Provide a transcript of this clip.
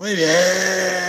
Muy bien.